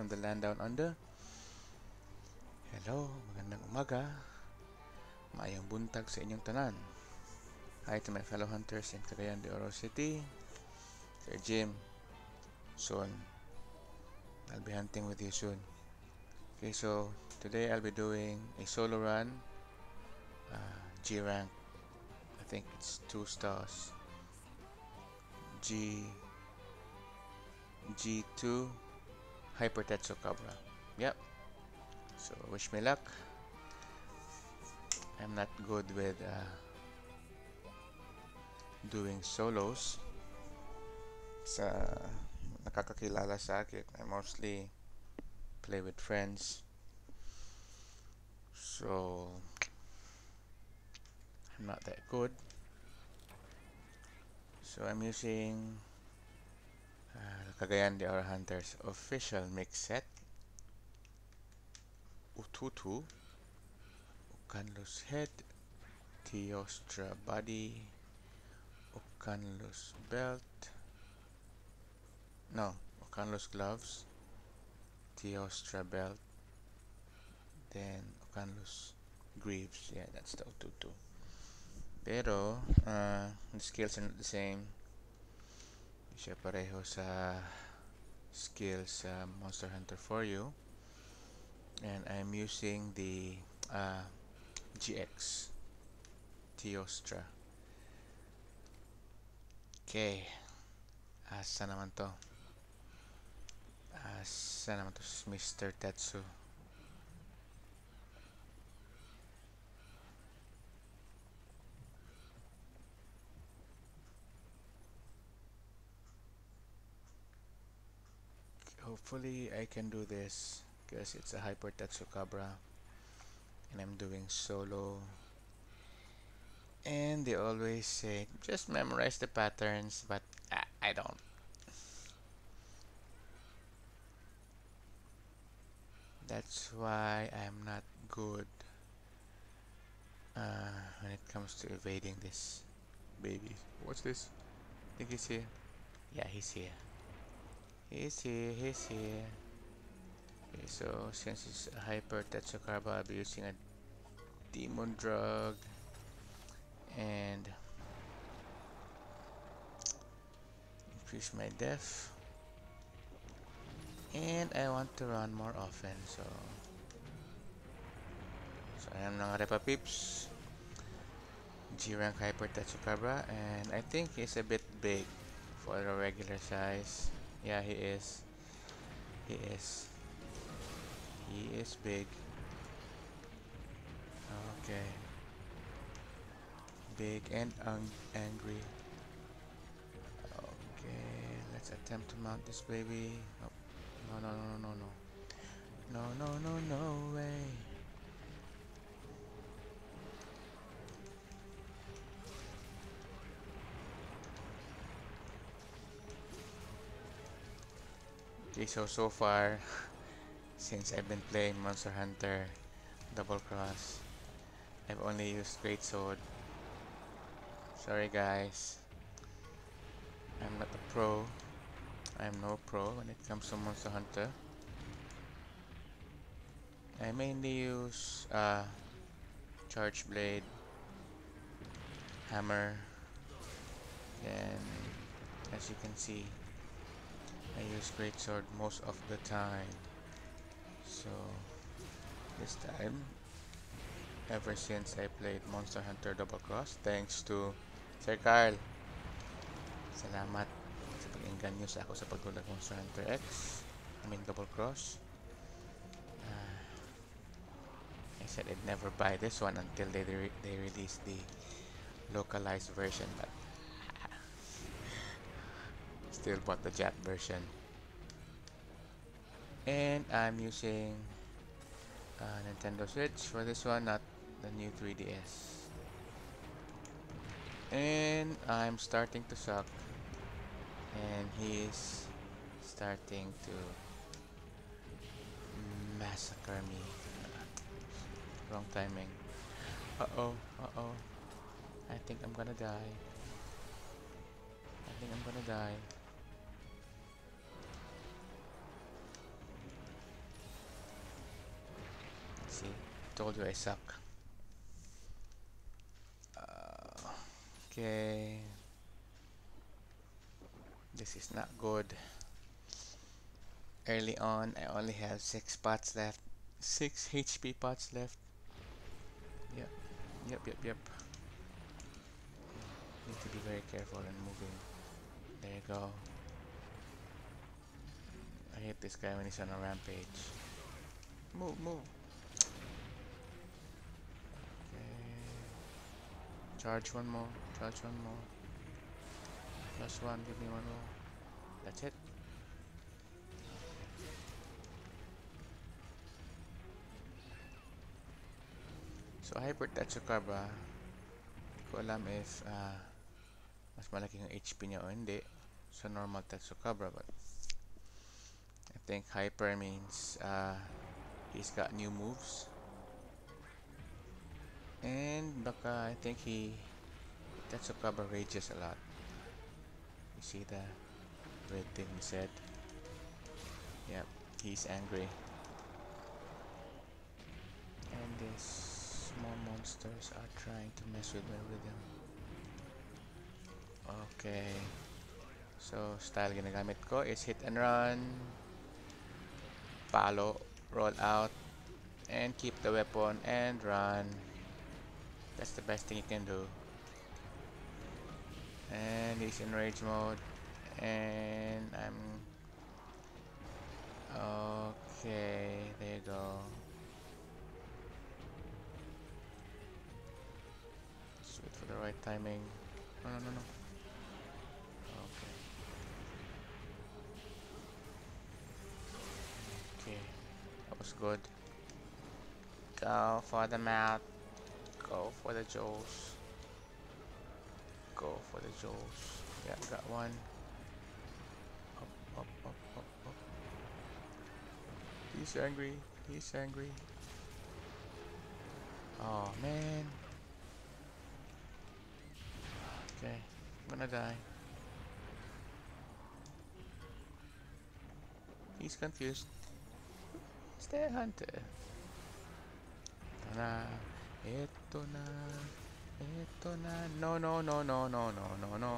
from the land down under. Hello, magandang umaga. Maayong buntag sa inyong tanan. Hi to my fellow hunters in Cagayan de Oro City. Sir Jim, soon. I'll be hunting with you soon. Okay, so today I'll be doing a solo run. Uh, G rank. I think it's two stars. G G2 Hyper Tetsucabra. Yep. So wish me luck. I'm not good with uh, doing solos. Sa nakakakilala sa akin, I mostly play with friends. So I'm not that good. So I'm using uh, Cagayan de Hunters official mix set. Ututu, Ukanlos head, Teostra body, Ukanlos belt, no, Ukanlos gloves, Teostra belt, then Ukanlos greaves. Yeah, that's the Ututu. Pero, uh, the skills are not the same. Siya pareho sa skills sa Monster Hunter for you. And I'm using the uh, GX Teostra. Okay. Asa naman to? Asa naman to Mr. Tetsu? Hopefully I can do this because it's a Hyper Tetsucabra and I'm doing solo. And they always say just memorize the patterns but I, I don't. That's why I'm not good uh, when it comes to evading this baby. What's this? I think he's here. Yeah he's here He's here, he's here. Okay, so since it's a hyper Tetsucabra, I'll be using a demon drug and increase my def. And I want to run more often, so so I am ng Repa Pips. G rank hyper Tetsucabra and I think he's a bit big for the regular size. Yeah, he is. He is. He is big. Okay. Big and ang angry. Okay, let's attempt to mount this baby. Oh, no, no, no, no, no. No, no, no, no way. Okay, so so far, since I've been playing Monster Hunter Double Cross, I've only used Great Sword. Sorry guys, I'm not a pro. I'm no pro when it comes to Monster Hunter. I mainly use uh, Charge Blade, Hammer, and as you can see, I use greatsword most of the time. So this time ever since I played Monster Hunter Double Cross thanks to Sir Carl salamat sa pag-inganyo sa ako sa pagtulag Monster Hunter X I mean Double Cross. Uh, I said I'd never buy this one until they, re they release the localized version but still bought the Jap version. And I'm using uh, Nintendo Switch for this one not the new 3DS and I'm starting to suck. And he's starting to massacre me. Wrong timing. Uh-oh uh-oh. I think I'm gonna die. I think I'm gonna die See, told you I suck. Uh, okay. This is not good. Early on, I only have 6 pots left. 6 HP pots left. Yep, yep, yep, yep. Need to be very careful in moving. There you go. I hate this guy when he's on a rampage. Move, move. Charge one more. Charge one more. Plus one. Give me one more. That's it. So Hyper Tetsucabra, hindi ko alam if uh, mas malaki yung HP niya o hindi sa normal Tetsucabra but I think Hyper means uh, he's got new moves and baka I think he Tetsucabra rages a lot you see the red thing he said yep he's angry and this small monsters are trying to mess with my rhythm. Okay. So, style ginagamit ko is hit and run, follow, roll out, and keep the weapon and run. That's the best thing you can do. And he's in rage mode. And I'm... Okay, there you go. Just wait for the right timing. No, no, no, no. Okay. Okay, that was good. Go for the mouth. Go for the jewels. Go for the jewels. Yeah, got one. Up, up, up, up, up. He's angry. He's angry. Oh man. Okay, I'm gonna die. He's confused. Stay hunter. Ito Ito na. Ito na. No, no, no, no, no, no, no, no.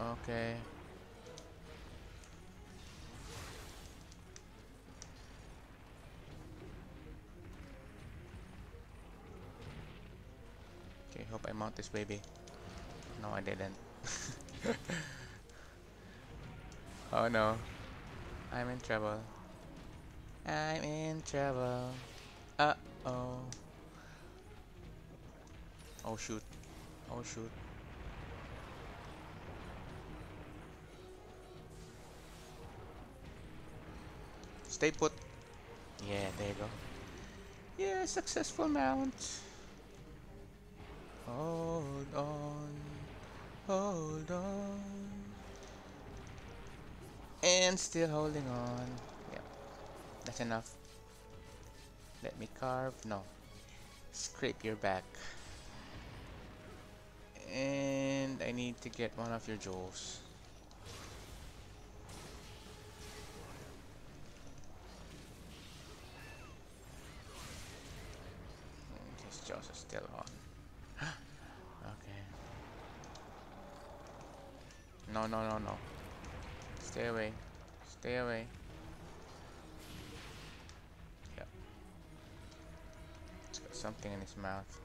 Okay. Okay, hope I mount this baby. No, I didn't. oh no. I'm in trouble. I'm in trouble. Uh-oh. Oh shoot. Oh shoot. Stay put. Yeah, there you go. Yeah, successful mount. Hold on, hold on. And still holding on. Yep, that's enough. Let me carve. No. Scrape your back. And I need to get one of your jewels. His jaws are still on. Okay. No, no, no, no. Stay away. Stay away. Yep. It's got something in his mouth.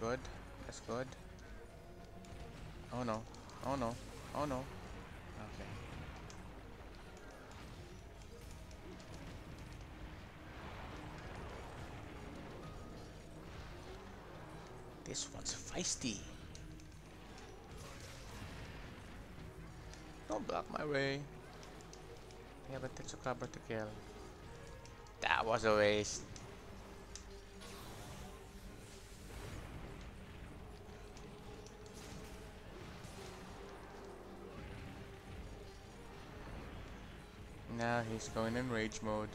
Good. That's good. Oh no. Oh no. Oh no. Okay. This one's feisty. Don't block my way. But that's a cover to kill. That was a waste. Now he's going in rage mode.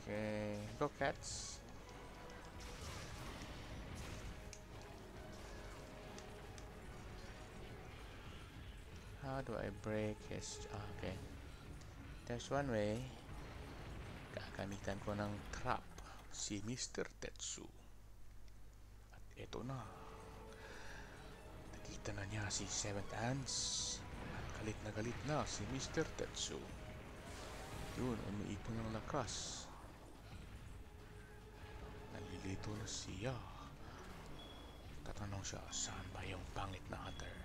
Okay, go cats. How do I break his... Oh, okay. There's one way. Gagamitan ko ng trap si Mr. Tetsu. At ito na. Nakita na niya si Seventh Andz. Galit na galit na si Mr. Tetsu. Yun, umiipon ng lakas. Nalilito na siya. Tatanong siya, saan ba yung pangit na hunter?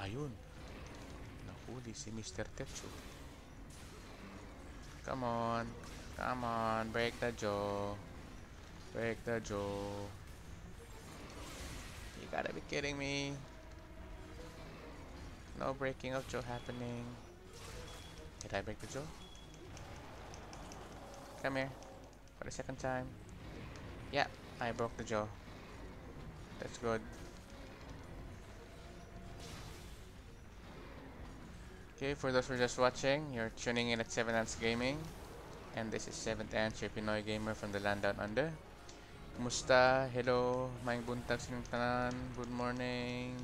Ayun, nahuli si Mr. Tetsu. Come on, come on, break the jaw. Break the jaw. You gotta be kidding me. No breaking of jaw happening. Did I break the jaw? Come here. For the second time. Yeah, I broke the jaw. That's good. Okay, for those who are just watching, you're tuning in at 7 Ants Gaming. And this is 7thAndZ, your Pinoy gamer from the land down under. Kumusta? Hello, maing buntag tanan. Good morning.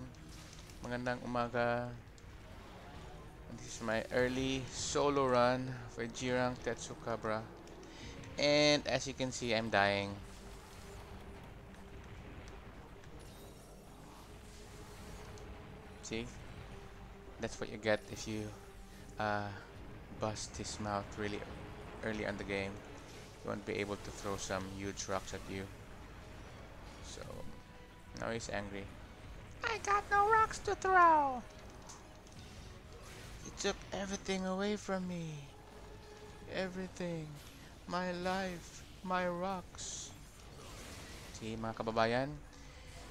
Magandang umaga. This is my early solo run for G rank Tetsucabra. And as you can see, I'm dying. See? That's what you get if you uh, bust his mouth really early in the game. You won't be able to throw some huge rocks at you. So, now he's angry. I got no rocks to throw! He took everything away from me. Everything. My life. My rocks. See mga kababayan,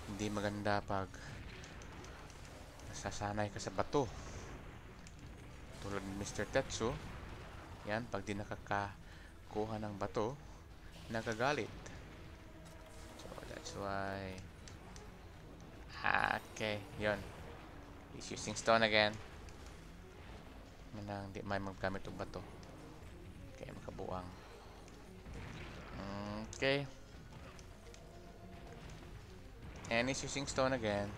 hindi maganda pag nasasanay ka sa bato. Tulad ni Mr. Tetsu, yan, pag di nakakakuha ng bato, nagagalit. So, that's why... Ah, okay, yon. He's using stone again. Manang di may maggamit ng bato. Okay, makabuang. Okay. And he's using stone again.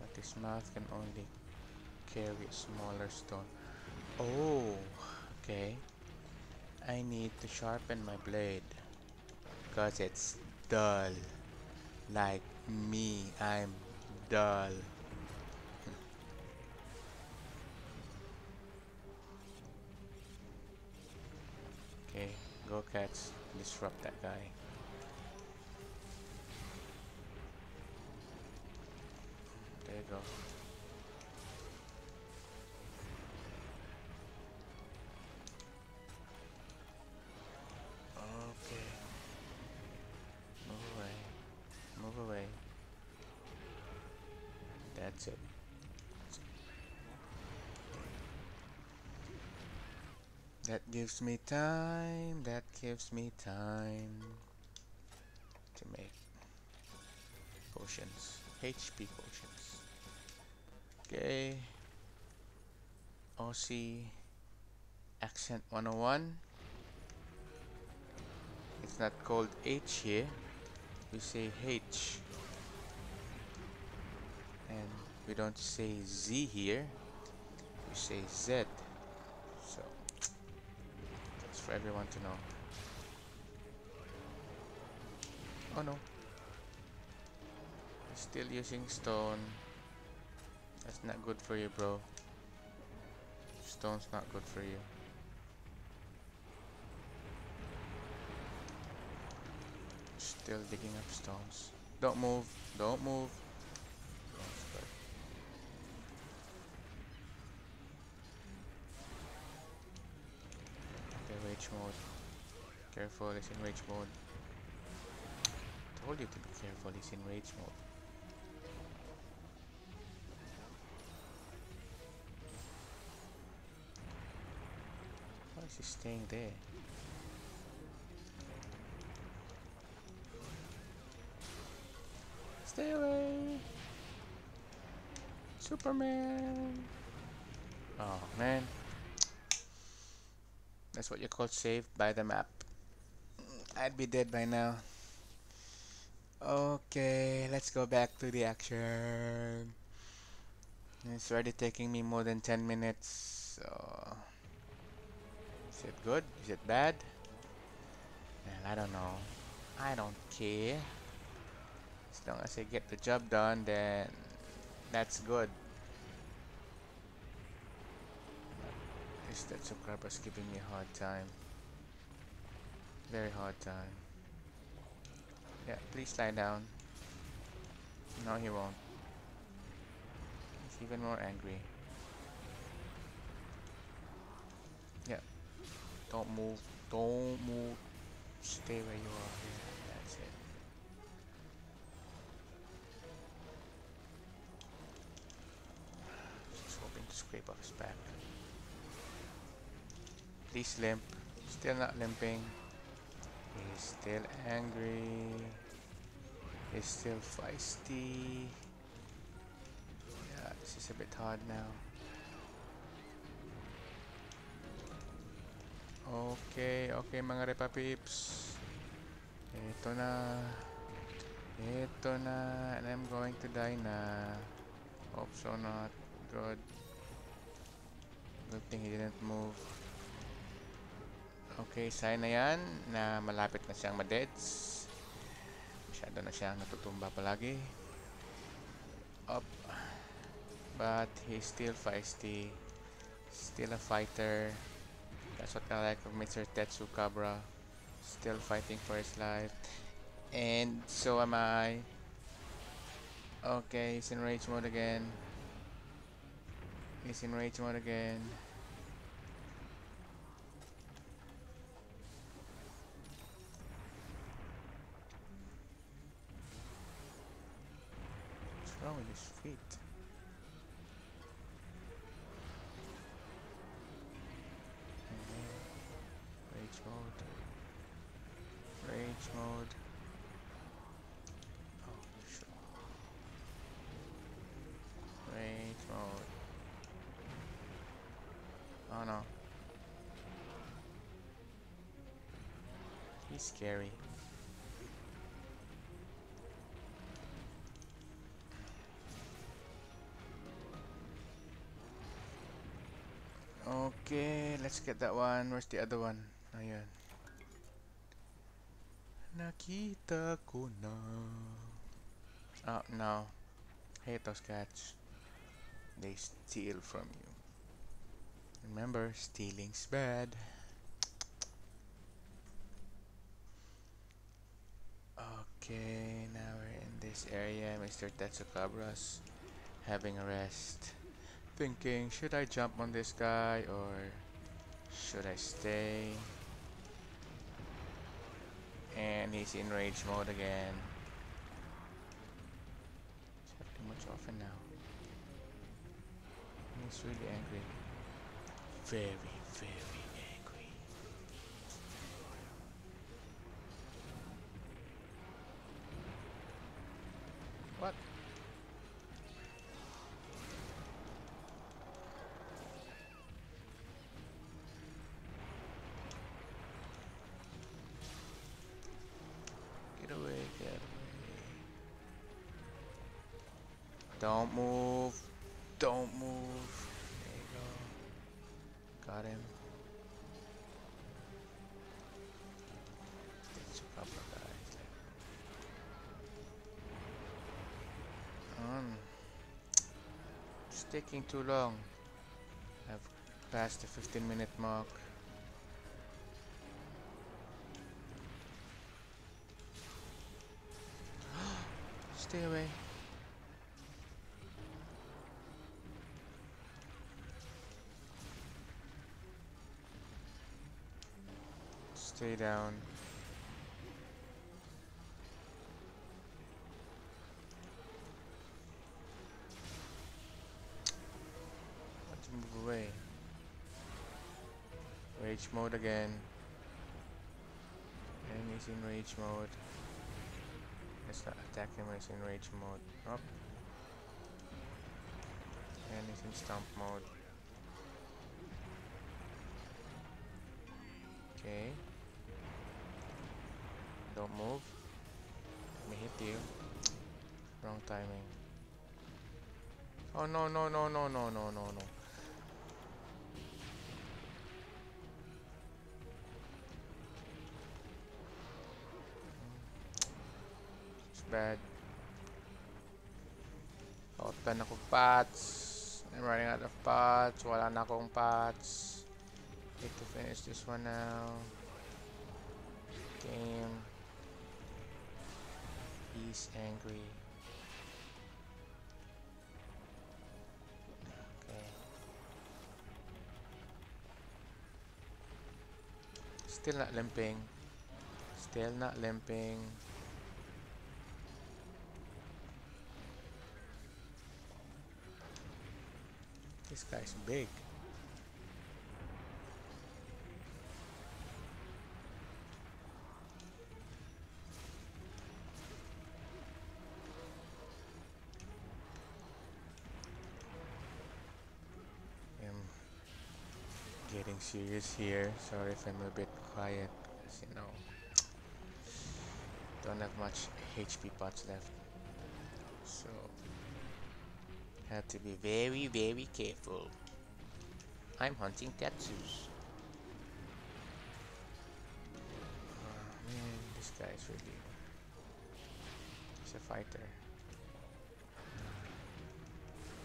But his mouth can only carry a smaller stone. Oh, okay. I need to sharpen my blade. Because it's dull. Like me, I'm dull. Okay, go cats. Disrupt that guy. There you go. That gives me time. That gives me time to make potions. HP potions. Okay. Aussie accent 101. It's not called H here. We say H. And we don't say Z here. We say Z. So it's for everyone to know. Oh no. Still using stone. That's not good for you, bro. Stone's not good for you. Still digging up stones. Don't move. Don't move. Careful, it's in rage mode. Told you to be careful, he's in rage mode. Why is he staying there? Stay away! Superman! Oh man. That's what you call saved by the map. I'd be dead by now. Okay, let's go back to the action. It's already taking me more than 10 minutes. So is it good? Is it bad? And I don't know. I don't care. As long as I get the job done, then that's good. Is that subscriber's giving me a hard time? Very hard time. Yeah, please lie down. No, he won't. He's even more angry. Yeah. Don't move. Don't move. Stay where you are. Yeah, that's it. Just hoping to scrape off his back. Please limp. Still not limping. He's still angry. He's still feisty. Yeah, this is a bit hard now. Okay, okay mga repa peeps. Ito na. Ito na. And I'm going to die na. Hope so not. Good. Good thing he didn't move. Okay, sign na yan na malapit na siyang madeds. Masyado na siyang natutumba palagi. Up. But he's still feisty. Still a fighter. That's what I like of Mr. Tetsu Cabra. Still fighting for his life. And so am I. Okay, he's in rage mode again. He's in rage mode again. His feet? Rage mode. Rage mode. Oh, sure. Rage mode. Oh no. He's scary. Let's get that one. Where's the other one? Oh, Ayan. Nakita ko na. Oh, no. Hate those cats. They steal from you. Remember, stealing's bad. Okay, now we're in this area. Mr. Tetsucabra's having a rest. Thinking, should I jump on this guy or should I stay? And he's in rage mode again. It's happening much often now. He's really angry. Very, very angry. What? Get away, get away. Don't move. Don't move. There you go. Got him. There's a couple guys. Um, it's taking too long. I've passed the 15 minute mark. Stay away. Stay down. Let's move away. Rage mode again. Enemies in rage mode. Let's attack he's in rage mode. Up. And he's in stomp mode. Move. Let me hit you. Wrong timing. Oh no no no no no no no no. It's bad. Out na akong pots. I'm running out of pots. Wala na akong pots. Need to finish this one now. Game. He's angry. Okay. Still not limping. Still not limping. This guy's big. Serious here. Sorry if I'm a bit quiet, you know, don't have much HP pots left. So, have to be very, very careful. I'm hunting Tetsus. Oh man, this guy is really... He's a fighter.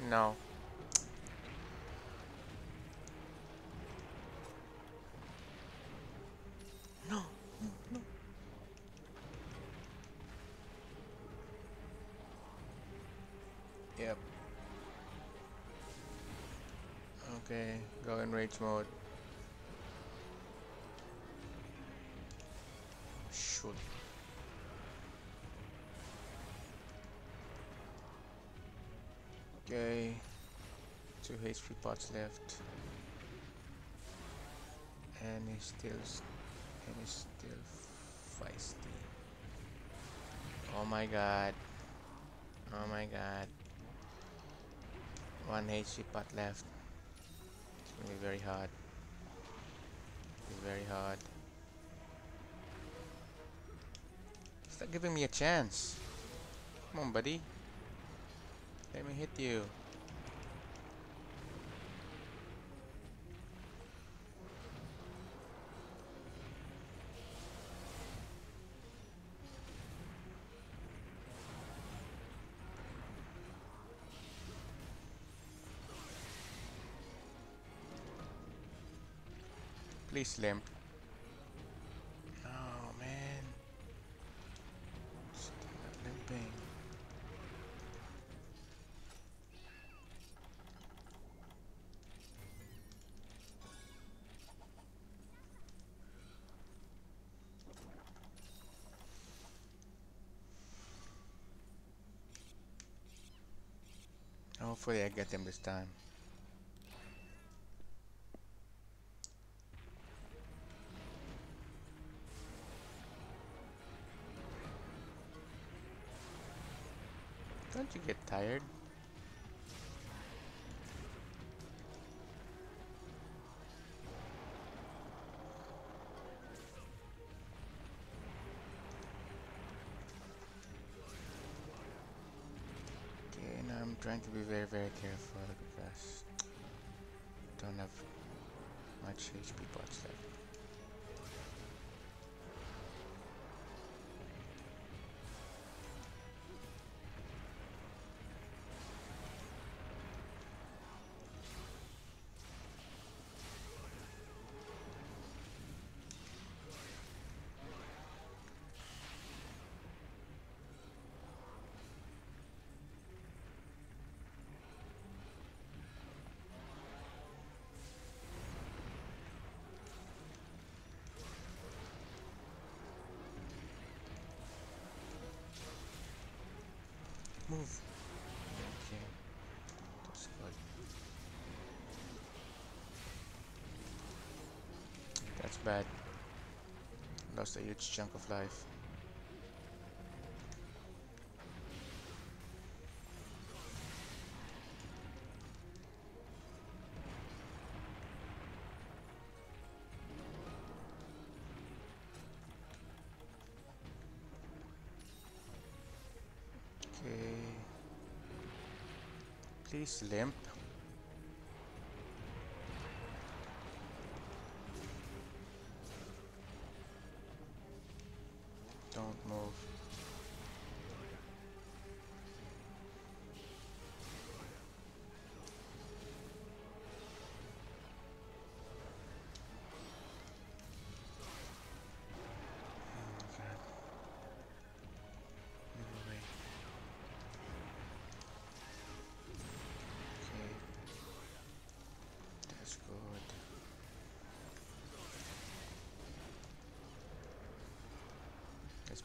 No, Yep. Okay, go in rage mode. Shoot. Okay, two HP pots left, and he's still, and he's still feisty. Oh my god! Oh my god! One HP pot left. It's gonna be very hard. It's very hard. Stop giving me a chance. Come on, buddy. Let me hit you. Please limp. Oh man. Still limping. Hopefully I get him this time. Don't you get tired? Okay, now I'm trying to be very, very careful because I don't have much HP pots left. bad. Lost a huge chunk of life. please limp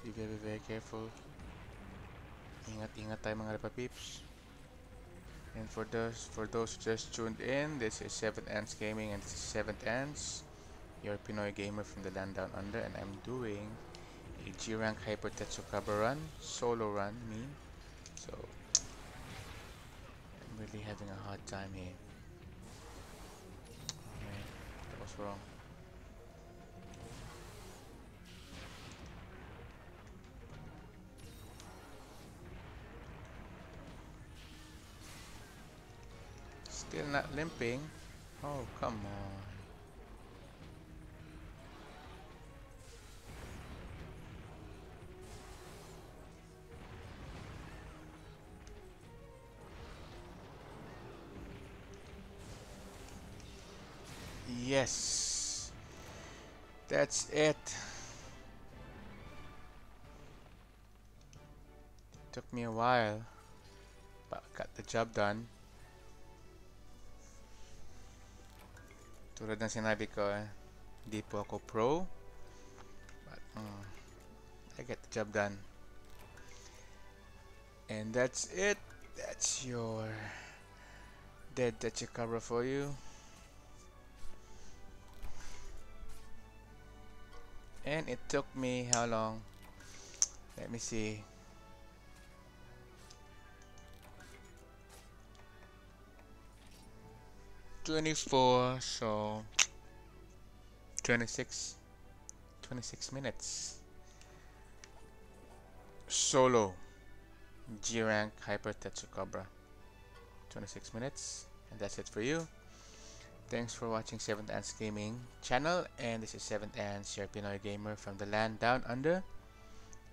Let's be very careful. Ingat-ingat tayo mga Repa Peeps. And for those for those who just tuned in, this is 7thAndZ Gaming and this is 7thAndZ, your Pinoy gamer from the land down under, and I'm doing a G-Rank Hyper Tetsucabra run, solo run, me. So I'm really having a hard time here. Man, that was wrong. Still not limping. Oh, come on. Yes. That's it. Took me a while, but got the job done. Tulad ng sinabi ko, eh, hindi po ako pro. But, mm, I get the job done. And that's it. That's your dead that cover for you. And it took me how long? Let me see. Twenty-four, so 26 26 minutes. Solo. G rank hyper Tetsucabra 26 minutes and that's it for you. Thanks for watching 7thAndZ Gaming channel and this is 7thAndZ your Pinoy gamer from the land down under.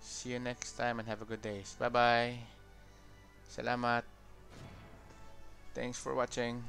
See you next time and have a good day. Bye bye salamat. Thanks for watching